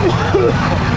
Oh, my God.